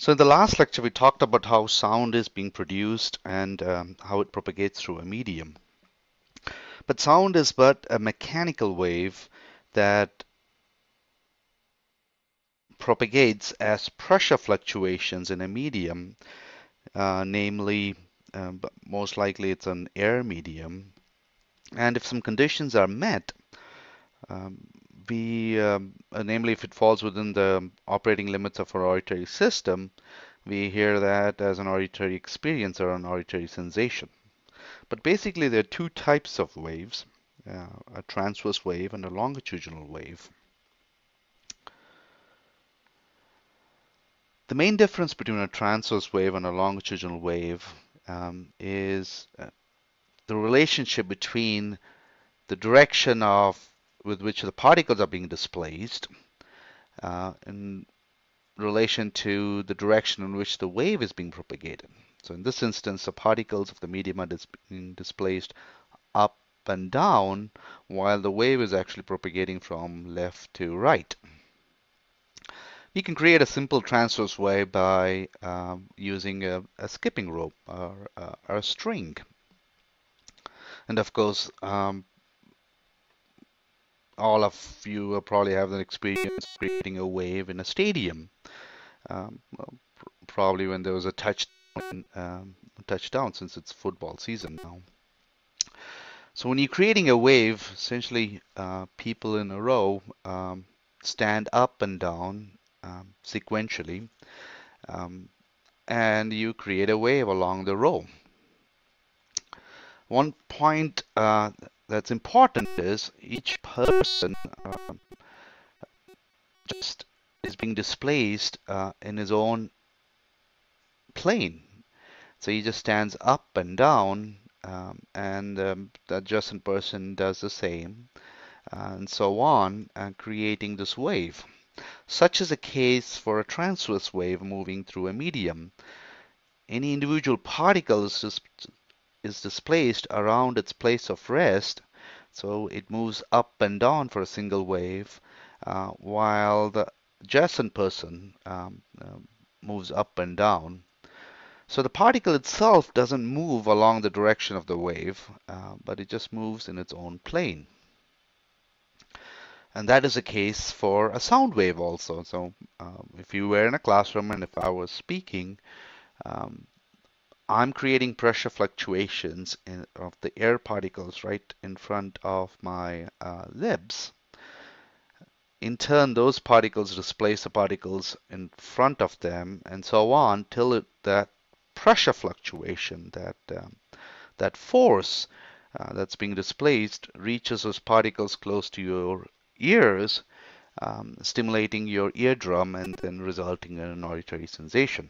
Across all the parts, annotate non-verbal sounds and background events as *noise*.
So in the last lecture, we talked about how sound is being produced and um, how it propagates through a medium. But sound is but a mechanical wave that propagates as pressure fluctuations in a medium, uh, namely, uh, most likely it's an air medium. And if some conditions are met, um, we, um, uh, namely if it falls within the operating limits of our auditory system, we hear that as an auditory experience or an auditory sensation. But basically there are two types of waves, uh, a transverse wave and a longitudinal wave. The main difference between a transverse wave and a longitudinal wave um, is uh, the relationship between the direction of with which the particles are being displaced uh, in relation to the direction in which the wave is being propagated. So in this instance, the particles of the medium are dis being displaced up and down while the wave is actually propagating from left to right. We can create a simple transverse wave by um, using a, a, skipping rope or, uh, or, a string. And of course, um, all of you probably have an experience creating a wave in a stadium. Um, probably when there was a touchdown, um, touchdown since it's football season now. So when you're creating a wave, essentially uh, people in a row um, stand up and down um, sequentially um, and you create a wave along the row. One point uh, that's important is each person uh, just is being displaced uh, in his own plane. So he just stands up and down um, and um, the adjacent person does the same and so on and creating this wave. Such is the case for a transverse wave moving through a medium. Any individual particle is is displaced around its place of rest. So it moves up and down for a single wave, uh, while the adjacent person um, uh, moves up and down. So the particle itself doesn't move along the direction of the wave, uh, but it just moves in its own plane. And that is the case for a sound wave also. So um, if you were in a classroom and if I was speaking, um, I'm creating pressure fluctuations in, of the air particles right in front of my uh, lips. In turn, those particles displace the particles in front of them and so on till it, that pressure fluctuation, that, um, that force uh, that's being displaced reaches those particles close to your ears, um, stimulating your eardrum and then resulting in an auditory sensation.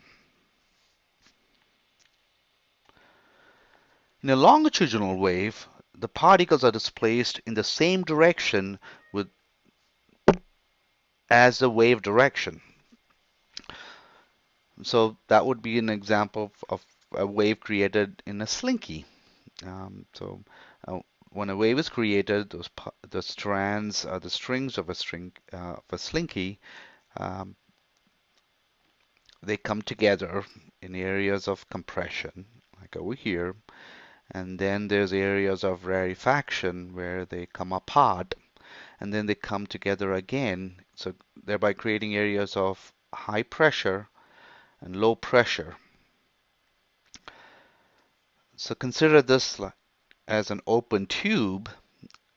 In a longitudinal wave, the particles are displaced in the same direction with as the wave direction. So that would be an example of, a wave created in a slinky. Um, so uh, when a wave is created, those the strands, uh, the strings of a string uh, of a slinky, um, they come together in areas of compression, like over here, and then there's areas of rarefaction where they come apart and then they come together again. So thereby creating areas of high pressure and low pressure. So consider this as an open tube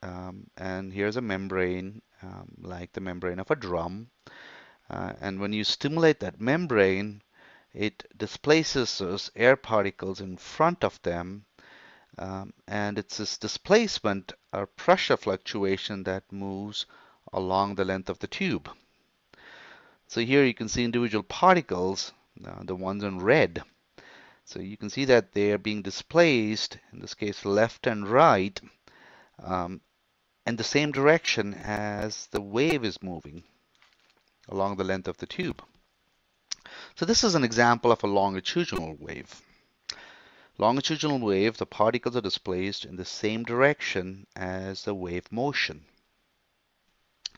um, and here's a membrane um, like the membrane of a drum. Uh, and when you stimulate that membrane it displaces those air particles in front of them um, and it's this displacement or pressure fluctuation that moves along the length of the tube. So here you can see individual particles, uh, the ones in red. So you can see that they are being displaced, in this case left and right, um, in the same direction as the wave is moving along the length of the tube. So this is an example of a longitudinal wave. Longitudinal wave, the particles are displaced in the same direction as the wave motion.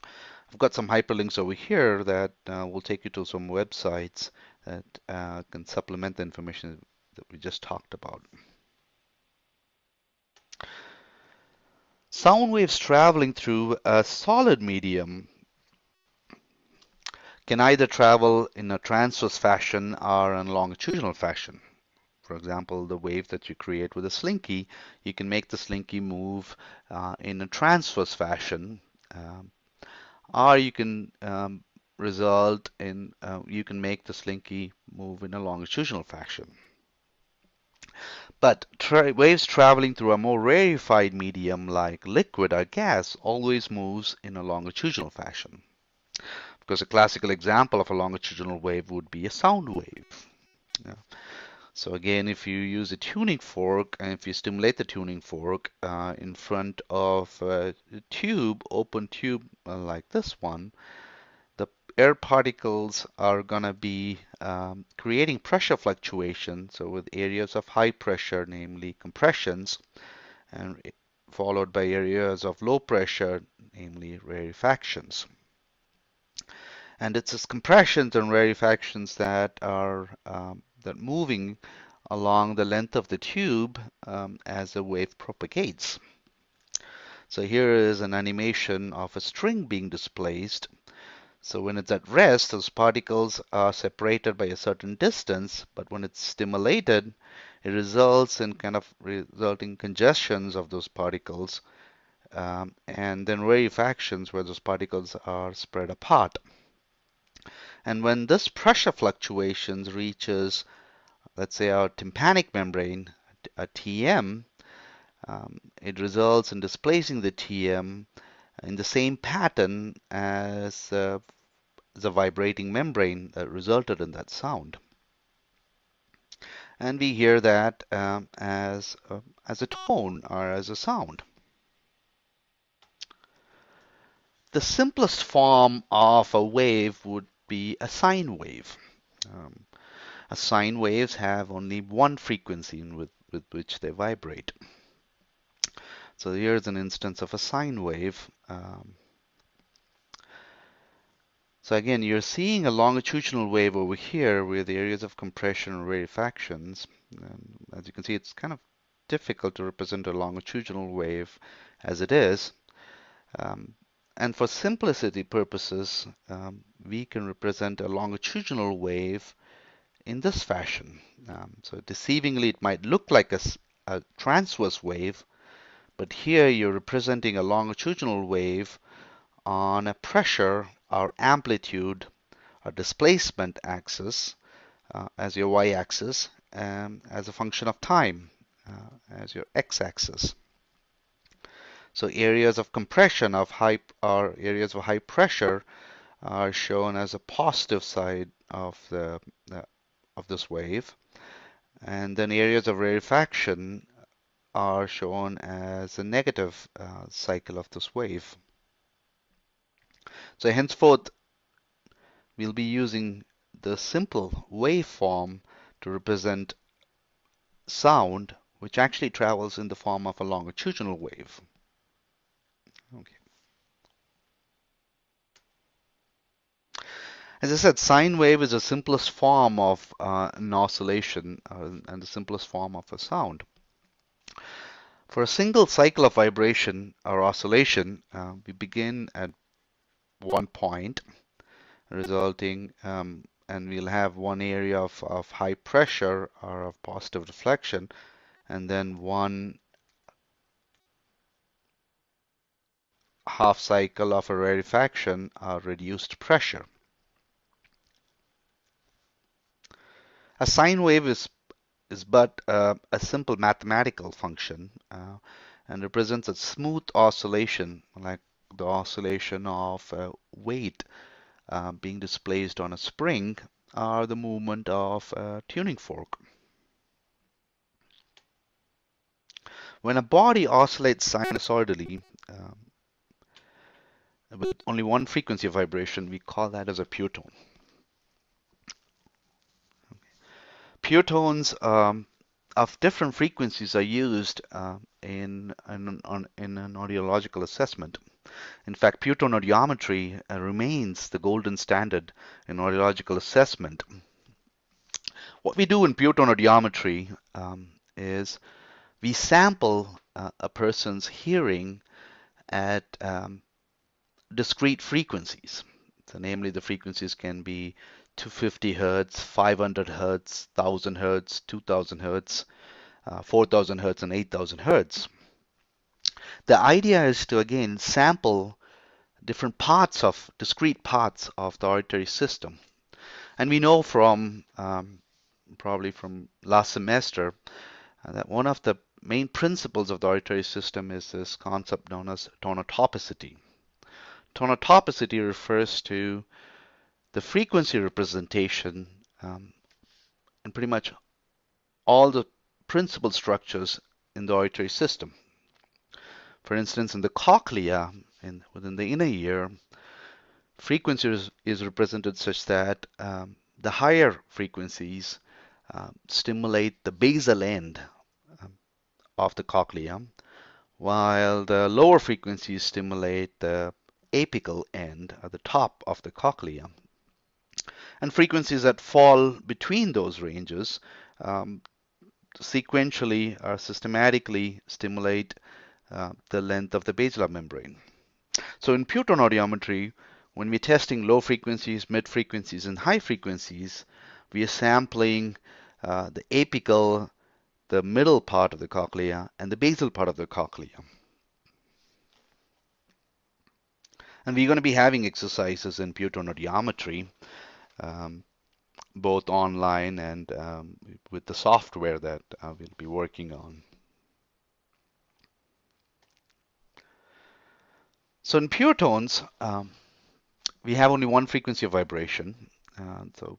I've got some hyperlinks over here that uh, will take you to some websites that uh, can supplement the information that we just talked about. Sound waves traveling through a solid medium can either travel in a transverse fashion or in a longitudinal fashion. For example, the wave that you create with a slinky, you can make the slinky move uh, in a transverse fashion, um, or you can um, result in, uh, you can make the slinky move in a longitudinal fashion. But tra waves traveling through a more rarefied medium like liquid or gas always moves in a longitudinal fashion. Because a classical example of a longitudinal wave would be a sound wave. Yeah. So again, if you use a tuning fork and if you stimulate the tuning fork uh, in front of a tube, open tube uh, like this one, the air particles are going to be um, creating pressure fluctuation. So with areas of high pressure, namely compressions, and followed by areas of low pressure, namely rarefactions. And it's these compressions and rarefactions that are um, that moving along the length of the tube um, as the wave propagates. So here is an animation of a string being displaced. So when it's at rest, those particles are separated by a certain distance, but when it's stimulated, it results in kind of resulting congestions of those particles, um, and then rarefactions where those particles are spread apart. And when this pressure fluctuations reaches, let's say our tympanic membrane, a TM, um, it results in displacing the TM in the same pattern as uh, the vibrating membrane that resulted in that sound. And we hear that um, as, uh, as a tone or as a sound. The simplest form of a wave would be a sine wave. Um, a sine waves have only one frequency with, with which they vibrate. So here's an instance of a sine wave. Um, so again, you're seeing a longitudinal wave over here with the areas of compression and rarefactions. And as you can see, it's kind of difficult to represent a longitudinal wave as it is. Um, and for simplicity purposes, um, we can represent a longitudinal wave in this fashion. Um, so deceivingly, it might look like a, a, transverse wave, but here you're representing a longitudinal wave on a pressure or amplitude or displacement axis uh, as your y-axis um, as a function of time uh, as your x-axis. So areas of compression of high or areas of high pressure are shown as a positive side of the uh, of this wave, and then areas of rarefaction are shown as a negative uh, cycle of this wave. So henceforth, we'll be using the simple waveform to represent sound, which actually travels in the form of a longitudinal wave. As I said, sine wave is the simplest form of uh, an oscillation uh, and the simplest form of a sound. For a single cycle of vibration or oscillation, uh, we begin at one point, resulting, um, and we'll have one area of, of high pressure or of positive deflection, and then one half cycle of a rarefaction or reduced pressure. A sine wave is is but uh, a simple mathematical function uh, and represents a smooth oscillation like the oscillation of weight uh, being displaced on a spring or the movement of a tuning fork. When a body oscillates sinusoidally, um, with only one frequency of vibration, we call that as a pure tone. Pure tones um, of different frequencies are used uh, in, in, on, in an audiological assessment. In fact, pure tone audiometry uh, remains the golden standard in audiological assessment. What we do in pure tone audiometry um, is we sample uh, a person's hearing at um, discrete frequencies. So namely the frequencies can be 250 hertz, 500 hertz, 1000 hertz, 2000 hertz, uh, 4000 hertz and 8000 hertz. The idea is to again sample different parts of discrete parts of the auditory system. And we know from um, probably from last semester uh, that one of the main principles of the auditory system is this concept known as tonotopicity. Tonotopicity refers to the frequency representation um, and pretty much all the principal structures in the auditory system. For instance, in the cochlea, in, within the inner ear, frequency is, is represented such that um, the higher frequencies uh, stimulate the basal end um, of the cochlea, while the lower frequencies stimulate the apical end at the top of the cochlea. And frequencies that fall between those ranges um, sequentially or systematically stimulate uh, the length of the basilar membrane. So in pure tone audiometry, when we're testing low frequencies, mid frequencies, and high frequencies, we are sampling uh, the apical, the middle part of the cochlea, and the basal part of the cochlea. And we're going to be having exercises in pure tone audiometry, um, both online and um, with the software that uh, we'll be working on. So in pure tones, um, we have only one frequency of vibration. Uh, so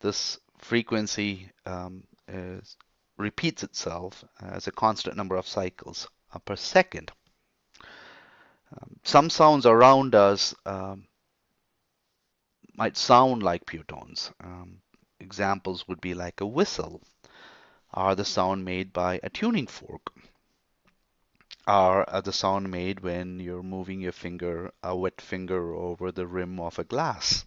this frequency um, is, repeats itself as a constant number of cycles uh, per second. Um, some sounds around us um, might sound like pure tones. Um, examples would be like a whistle, or the sound made by a tuning fork are uh, the sound made when you're moving your finger, a wet finger, over the rim of a glass.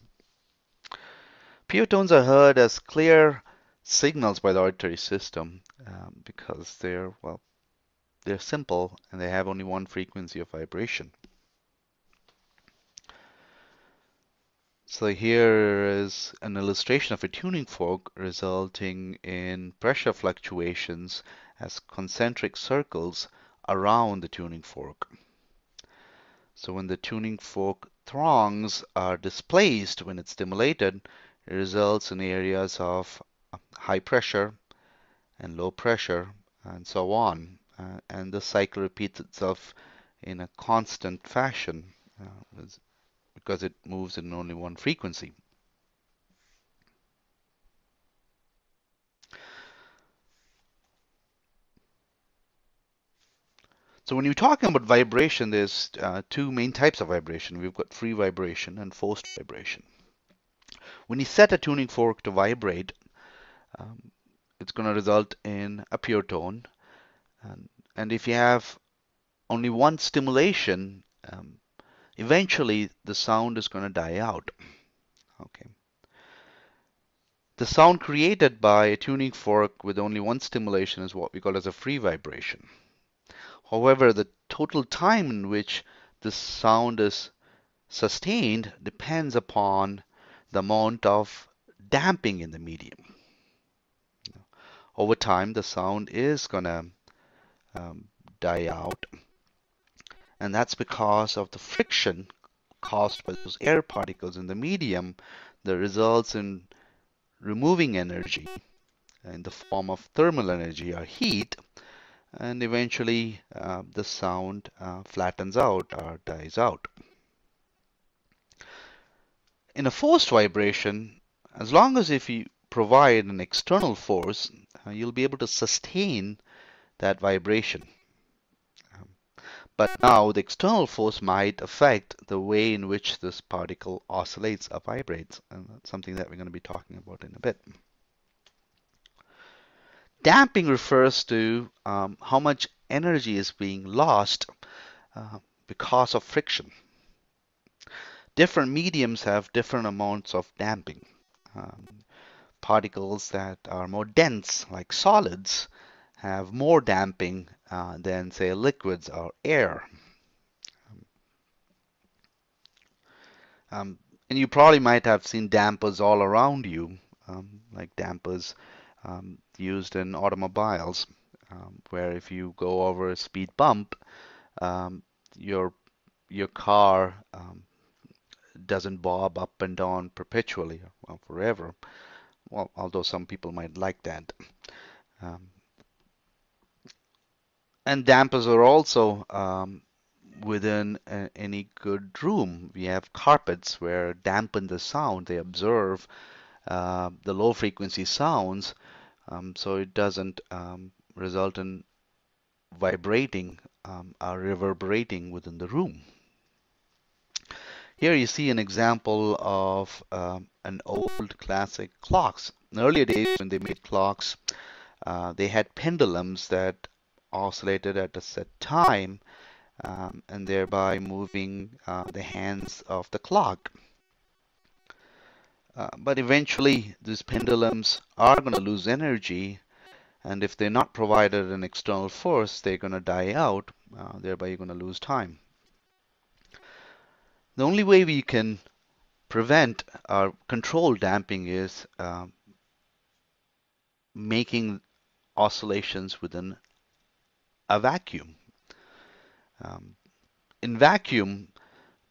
Pure tones are heard as clear signals by the auditory system um, because they're, well, they're simple and they have only one frequency of vibration. So here is an illustration of a tuning fork resulting in pressure fluctuations as concentric circles around the tuning fork. So when the tuning fork throngs are displaced when it's stimulated, it results in areas of high pressure and low pressure and so on. Uh, and the cycle repeats itself in a constant fashion uh, because it moves in only one frequency. So when you're talking about vibration, there's uh, two main types of vibration. We've got free vibration and forced vibration. When you set a tuning fork to vibrate, um, it's going to result in a pure tone. And, and if you have only one stimulation, um, eventually the sound is going to die out. Okay. The sound created by a tuning fork with only one stimulation is what we call as a free vibration. However, the total time in which the sound is sustained depends upon the amount of damping in the medium. Over time, the sound is going to um, die out. And that's because of the friction caused by those air particles in the medium that results in removing energy in the form of thermal energy or heat and eventually uh, the sound uh, flattens out or dies out. In a forced vibration, as long as if you provide an external force, uh, you'll be able to sustain that vibration. But now the external force might affect the way in which this particle oscillates or vibrates, and that's something that we're going to be talking about in a bit. Damping refers to um, how much energy is being lost uh, because of friction. Different mediums have different amounts of damping. Um, particles that are more dense, like solids, have more damping uh, than, say, liquids or air. Um, and you probably might have seen dampers all around you, um, like dampers um, used in automobiles, um, where if you go over a speed bump, um, your your car um, doesn't bob up and down perpetually or forever. Well, although some people might like that. Um, and dampers are also um, within a, any good room. We have carpets where dampen the sound. They absorb uh, the low frequency sounds um, so it doesn't um, result in vibrating um, or reverberating within the room. Here you see an example of um, an old classic clocks. In earlier days when they made clocks, uh, they had pendulums that oscillated at a set time um, and thereby moving uh, the hands of the clock. Uh, but eventually these pendulums are going to lose energy and if they're not provided an external force they're going to die out uh, thereby you're going to lose time. The only way we can prevent or control damping is uh, making oscillations within a vacuum. Um, in vacuum,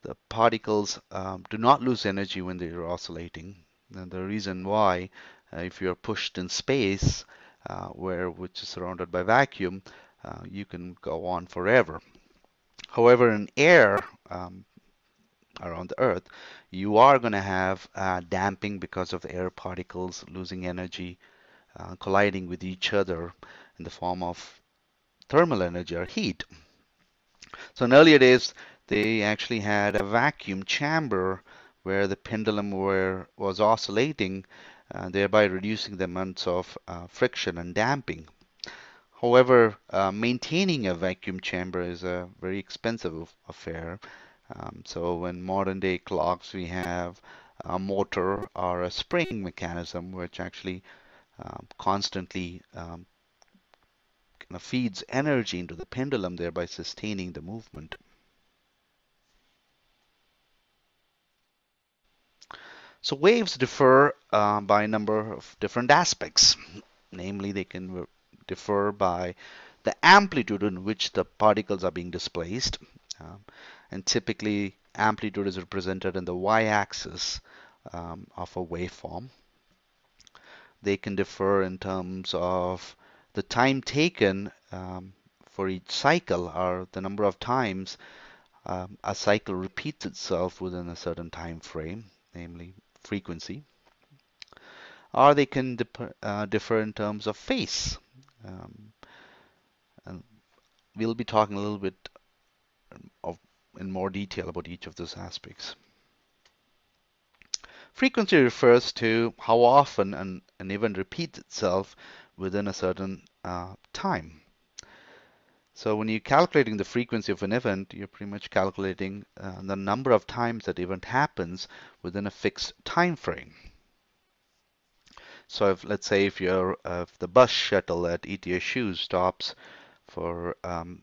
the particles um, do not lose energy when they are oscillating. And the reason why, uh, if you are pushed in space, uh, where which is surrounded by vacuum, uh, you can go on forever. However, in air um, around the Earth, you are going to have uh, damping because of the air particles losing energy, uh, colliding with each other in the form of thermal energy or heat. So in earlier days, they actually had a vacuum chamber where the pendulum were, was oscillating, uh, thereby reducing the amounts of uh, friction and damping. However, uh, maintaining a vacuum chamber is a very expensive affair. Um, so in modern day clocks, we have a motor or a spring mechanism which actually um, constantly um, feeds energy into the pendulum, thereby sustaining the movement. So waves differ uh, by a number of different aspects. Namely, they can differ by the amplitude in which the particles are being displaced. Um, and typically, amplitude is represented in the y-axis um, of a waveform. They can differ in terms of the time taken um, for each cycle or the number of times um, a cycle repeats itself within a certain time frame, namely frequency, or they can differ, uh, differ in terms of phase. Um, and we'll be talking a little bit of in more detail about each of those aspects. Frequency refers to how often an, an event repeats itself within a certain uh, time. So when you're calculating the frequency of an event, you're pretty much calculating uh, the number of times that event happens within a fixed time frame. So if, let's say if, uh, if the bus shuttle at ETSU stops for um,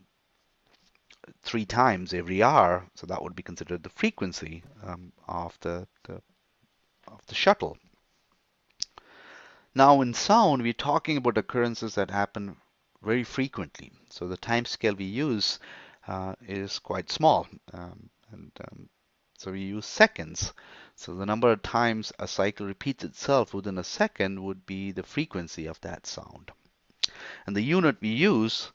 three times every hour, so that would be considered the frequency um, of the, the of the shuttle. Now in sound, we're talking about occurrences that happen very frequently. So the time scale we use uh, is quite small. Um, and um, so we use seconds. So the number of times a cycle repeats itself within a second would be the frequency of that sound. And the unit we use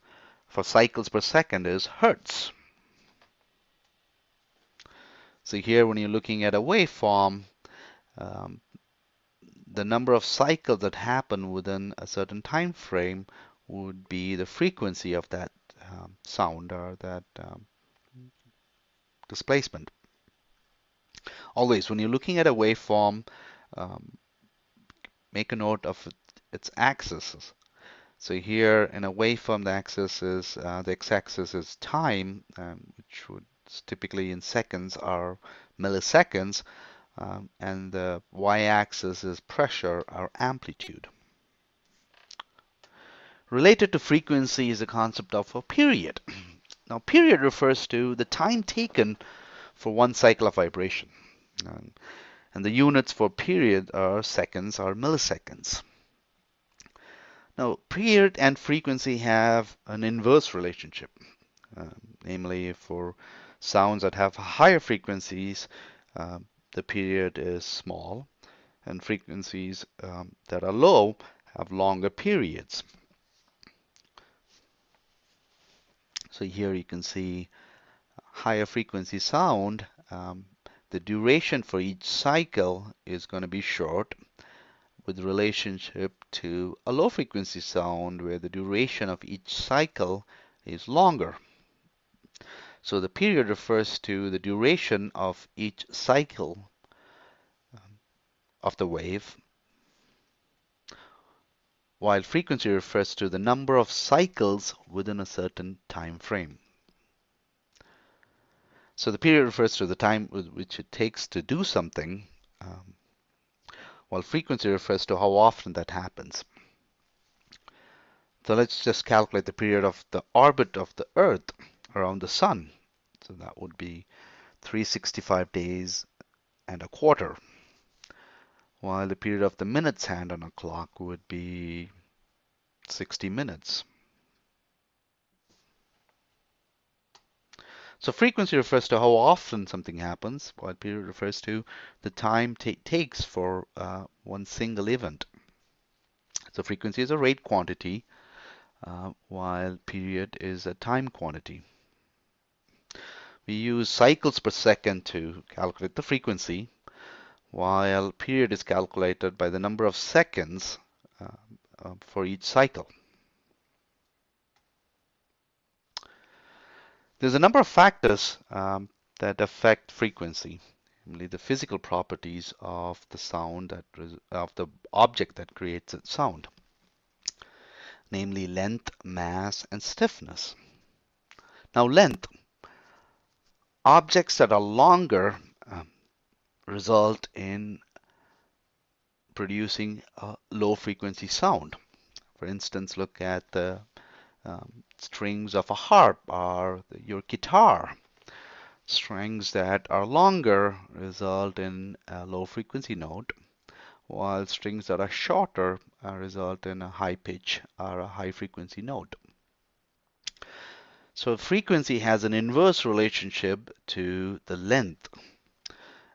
for cycles per second is hertz. So here when you're looking at a waveform, um, the number of cycles that happen within a certain time frame would be the frequency of that um, sound or that um, displacement. Always, when you're looking at a waveform, um, make a note of its axis. So here in a waveform, the axis is uh, the x-axis is time, um, which would typically in seconds or milliseconds, um, and the y-axis is pressure or amplitude. Related to frequency is the concept of a period. *clears throat* Now, period refers to the time taken for one cycle of vibration. Um, and the units for period are seconds or milliseconds. Now, period and frequency have an inverse relationship. Uh, namely, for sounds that have higher frequencies, uh, the period is small, and frequencies um, that are low have longer periods. So here you can see higher frequency sound, um, the duration for each cycle is going to be short with relationship to a low frequency sound where the duration of each cycle is longer. So the period refers to the duration of each cycle um, of the wave, while frequency refers to the number of cycles within a certain time frame. So the period refers to the time which it takes to do something, um, while frequency refers to how often that happens. So let's just calculate the period of the orbit of the Earth around the Sun. So that would be 365 days and a quarter, while the period of the minutes hand on a clock would be 60 minutes. So frequency refers to how often something happens, while period refers to the time it takes for uh, one single event. So frequency is a rate quantity, uh, while period is a time quantity. We use cycles per second to calculate the frequency, while period is calculated by the number of seconds uh, uh for each cycle. There's a number of factors um, that affect frequency, namely the physical properties of the sound that of the object that creates its sound, namely length, mass, and stiffness. Now, length. Objects that are longer um, result in producing a low frequency sound. For instance, look at the um, strings of a harp or your guitar. Strings that are longer result in a low frequency note, while strings that are shorter uh, result in a high pitch or a high frequency note. So frequency has an inverse relationship to the length.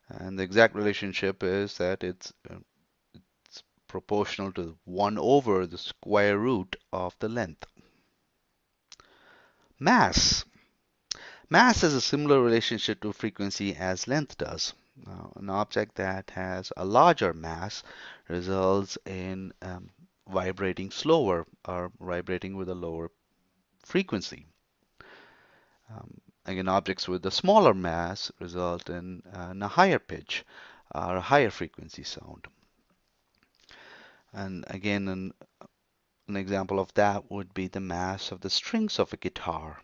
And the exact relationship is that it's, uh, it's proportional to 1 over the square root of the length. Mass. Mass has a similar relationship to frequency as length does. Now, an object that has a larger mass results in um, vibrating slower or vibrating with a lower frequency. Um, again, objects with a smaller mass result in, uh, in a higher pitch or a higher frequency sound. And again, an an example of that would be the mass of the strings of a guitar.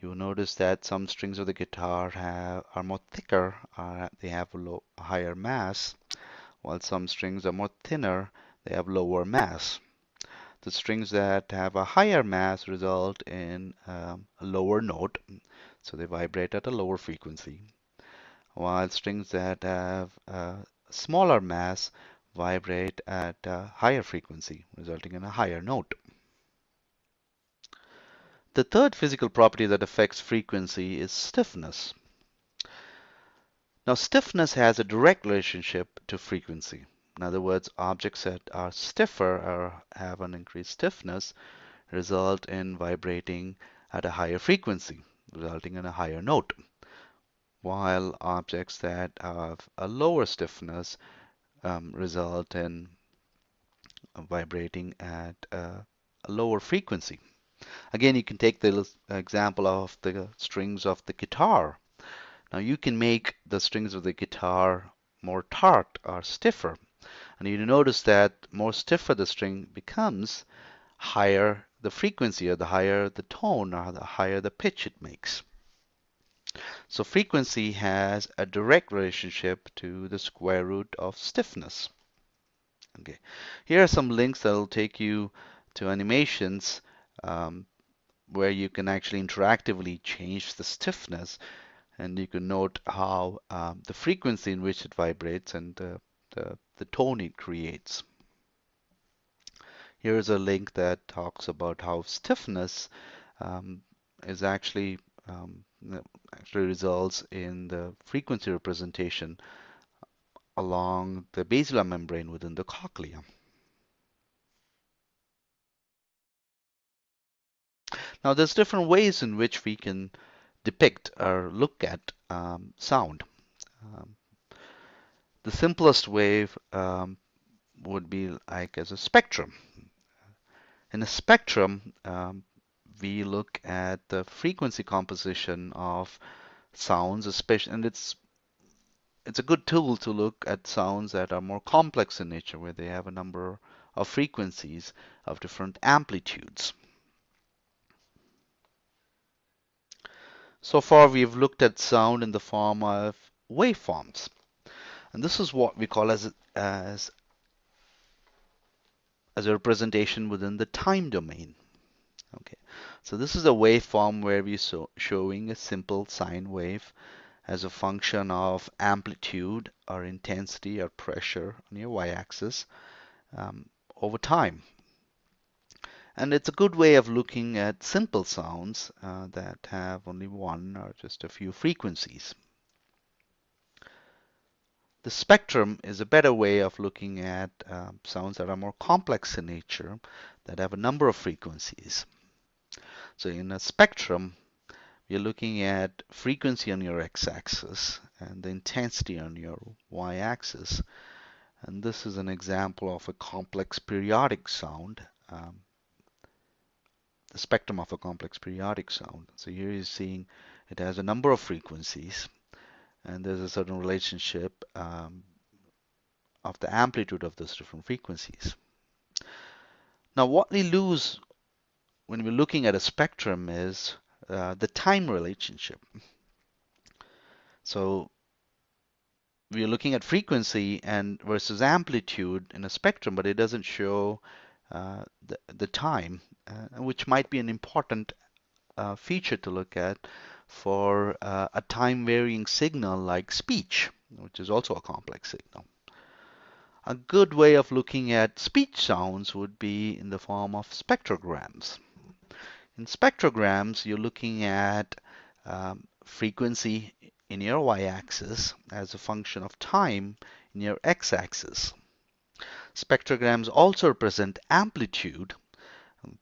You'll notice that some strings of the guitar have, are more thicker, uh, they have a, low, a higher mass, while some strings are more thinner, they have lower mass. The strings that have a higher mass result in um, a lower note, so they vibrate at a lower frequency, while strings that have a smaller mass vibrate at a higher frequency, resulting in a higher note. The third physical property that affects frequency is stiffness. Now, stiffness has a direct relationship to frequency. In other words, objects that are stiffer or have an increased stiffness result in vibrating at a higher frequency, resulting in a higher note, while objects that have a lower stiffness um, result in vibrating at a, a lower frequency. Again, you can take the example of the strings of the guitar. Now you can make the strings of the guitar more taut or stiffer. And you notice that more stiffer the string becomes, higher the frequency or the higher the tone or the higher the pitch it makes. So frequency has a direct relationship to the square root of stiffness. Okay, here are some links that will take you to animations um, where you can actually interactively change the stiffness and you can note how um, the frequency in which it vibrates and uh, the, tone it creates. Here's a link that talks about how stiffness um, is actually um, actually results in the frequency representation along the basilar membrane within the cochlea. Now there's different ways in which we can depict or look at um, sound. Um, the simplest wave um, would be like as a spectrum. In a spectrum, um, we look at the frequency composition of sounds, especially, and it's it's a good tool to look at sounds that are more complex in nature, where they have a number of frequencies of different amplitudes. So far, we've looked at sound in the form of waveforms, and this is what we call as as as a representation within the time domain. Okay, so this is a waveform where we're so showing a simple sine wave as a function of amplitude or intensity or pressure on your y-axis um, over time. And it's a good way of looking at simple sounds uh, that have only one or just a few frequencies. The spectrum is a better way of looking at uh, sounds that are more complex in nature, that have a number of frequencies. So in a spectrum, you're looking at frequency on your x-axis and the intensity on your y-axis. And this is an example of a complex periodic sound, um, the spectrum of a complex periodic sound. So here you're seeing it has a number of frequencies and there's a certain relationship um, of the amplitude of those different frequencies. Now what we lose when we're looking at a spectrum is uh, the time relationship. So we're looking at frequency and versus amplitude in a spectrum, but it doesn't show uh, the, the time, uh, which might be an important uh, feature to look at for uh, a time varying signal like speech, which is also a complex signal. A good way of looking at speech sounds would be in the form of spectrograms. In spectrograms, you're looking at um, frequency in your y-axis as a function of time in your x-axis. Spectrograms also represent amplitude.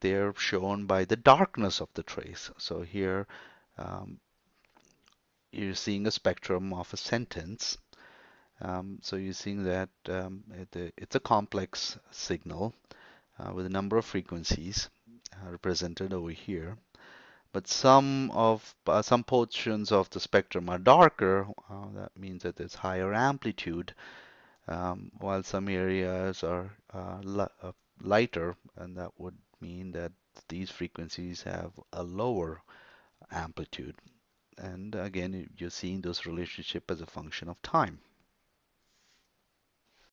They're shown by the darkness of the trace. So here um, you're seeing a spectrum of a sentence. Um, so you're seeing that um, it, it's a complex signal uh, with a number of frequencies. Uh, represented over here. But some of uh, some portions of the spectrum are darker. Uh, that means that there's higher amplitude, um, while some areas are uh, uh, lighter, and that would mean that these frequencies have a lower amplitude. And again, you're seeing this relationship as a function of time.